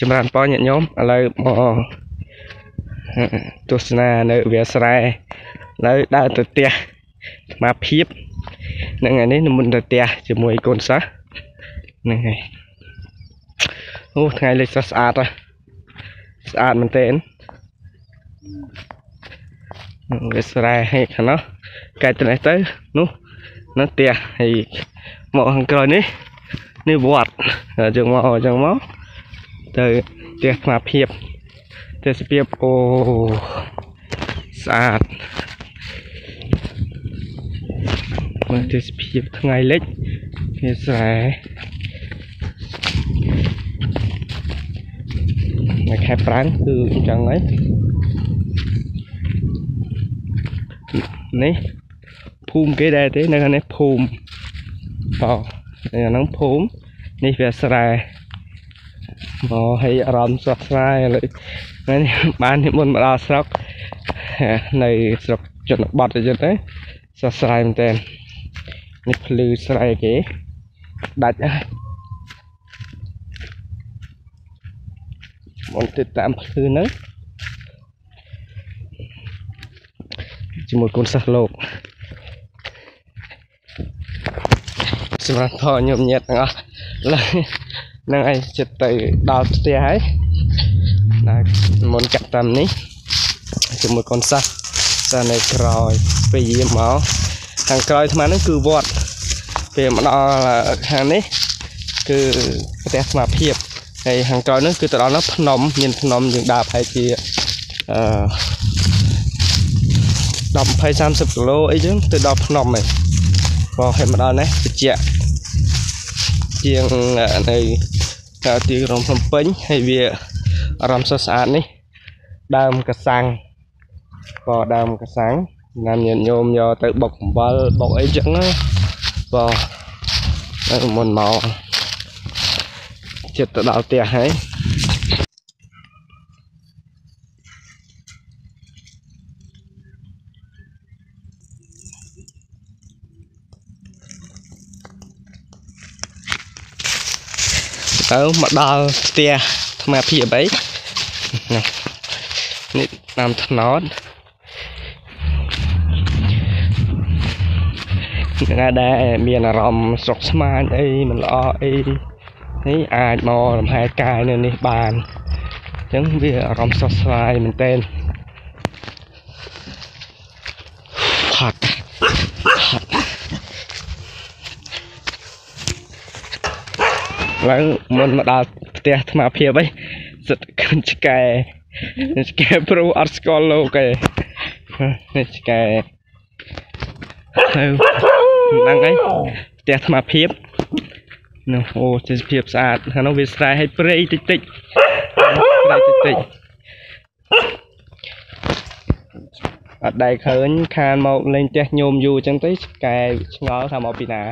ចម្រើនពរញាតិញោមឥឡូវមកទស្សនានៅវាលស្រែឥឡូវដើរទៅផ្ទះមកភាពហ្នឹងហើយនេះនិមន្តទៅផ្ទះជាមួយកូនសិស្សហ្នឹងហើយអូថ្ងៃលេខស្រស់ស្អាតហ៎ស្អាតមែនទែនវាលស្រែហេខាងនោះកែទៅនេះទៅនោះនៅផ្ទះហើយមកខាងក្រោយនេះនេះវត្តអញ្ចឹងមកអញ្ចឹងមក ទៅផ្ទះស្មារភាពទេសភាពអូស្អាតមើលទេសភាពថ្ងៃលិចវាស្រែនៅខែប្រាំងគឺអញ្ចឹងហើយនេះភូមិគេដែរទេនៅខាងនេះភូមិបោនៅខាងហ្នឹងភូមិនេះវាស្រែ មកឲ្យអារម្មណ៍ស្រស់ស្រាយឥឡូវថ្ងៃនេះបាននិមន្តមកដល់ស្រុកនៅស្រុកជនបទអញ្ចឹងទៅស្រស់ស្រាយមែនតើនេះភ្លឺស្រែគេដាច់ហើយមកទៅតាមភ្លឺហ្នឹងជាមួយកូនសិស្សលោកសម្រាប់พ่อញោមញាតទាំងអស់ឡើយ នឹងឯងចិត្តទៅដល់ផ្ទះហើយណាមុនចាក់តាមនេះជាមួយកូនសិស្សសិស្សនៅក្រោយពេលយាមមកខាងក្រោយអាត្មាហ្នឹងគឺវត្តពេលមកដល់ខាងនេះគឺផ្ទះស្មារភាពហើយខាងក្រោយហ្នឹងគឺទៅដល់នោះភ្នំមានភ្នំយើងដើរប្រហែលជាអឺ10 20 30គីឡូអីចឹងទៅដល់ភ្នំហើយបើហេតុមកដល់នេះត្រជាក់ជាងនៅ ទីក្រុងភ្នំពេញហើយវាអារម្មណ៍ស្រស់ស្អាតនេះ ដើមកសាំងក៏ដើមកសាំងណាមញាតិញោមយកទៅបុកអំបិលបុកអីចឹងណាបើនៅមុនមកចិត្តទៅដល់ផ្ទះហើយ ទៅមកដល់ផ្ទះថ្មភាពអីនេះតាមថ្នោតអ្នកដែលមានអារម្មណ៍ស្រុកស្មាញអីមិនល្អអីនេះអាចមករំហែកាយនៅនេះបានអញ្ចឹងវាអារម្មណ៍ស្រស់ស្រាយមែនទែនផាត់ផាត់ ឡើងមុនមកដល់ផ្ទះថ្មភាពអីសិតគិនឆ្កែឆ្កែព្រុសអត់ស្គាល់លោកទេនេះឆ្កែទៅហ្នឹងហើយផ្ទះថ្មភាពនោះអូទេសភាពស្អាតខាងនោះវាស្រែឲ្យព្រៃតិចតិចព្រៃតិចតិចអត់ដែលឃើញខានមកលេងផ្ទះញោមយូរអញ្ចឹងទៅឆ្កែឆ្ងល់ថាមកពីណា